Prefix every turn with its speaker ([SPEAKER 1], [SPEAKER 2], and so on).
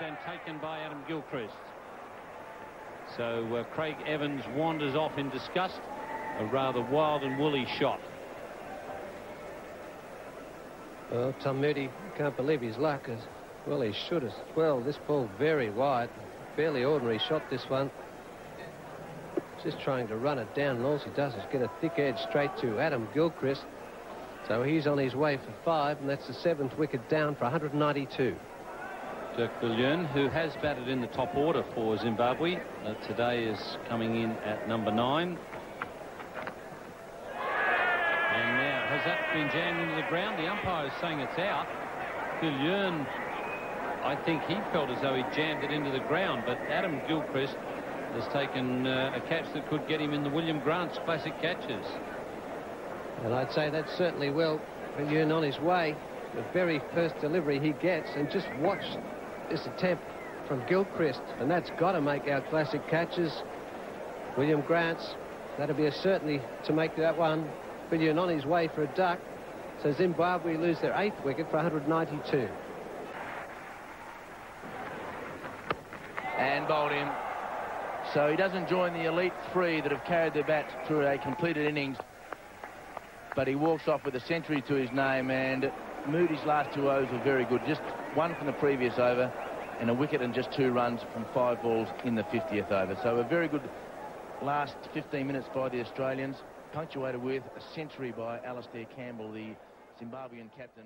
[SPEAKER 1] and taken by Adam Gilchrist. So uh, Craig Evans wanders off in disgust. A rather wild and woolly shot.
[SPEAKER 2] Well, Tom Moody can't believe his luck as well he should as well. This ball very wide. Fairly ordinary shot this one. Just trying to run it down and all he does is get a thick edge straight to Adam Gilchrist. So he's on his way for five and that's the seventh wicket down for 192.
[SPEAKER 1] Dirk Viljoen, who has batted in the top order for Zimbabwe, uh, today is coming in at number nine. And now, has that been jammed into the ground? The umpire is saying it's out. Viljoen, I think he felt as though he jammed it into the ground, but Adam Gilchrist has taken uh, a catch that could get him in the William Grant's classic catches.
[SPEAKER 2] And I'd say that certainly will. Viljoen on his way. The very first delivery he gets, and just watch this attempt from Gilchrist, and that's got to make our classic catches. William Grant's, that'll be a certainty to make that one. Viljoen on his way for a duck. So Zimbabwe lose their eighth wicket for 192.
[SPEAKER 3] And bowled him. So he doesn't join the elite three that have carried the bat through a completed innings. But he walks off with a century to his name and Moody's last two overs were very good. Just one from the previous over and a wicket and just two runs from five balls in the 50th over. So a very good last 15 minutes by the Australians, punctuated with a century by Alastair Campbell, the Zimbabwean captain.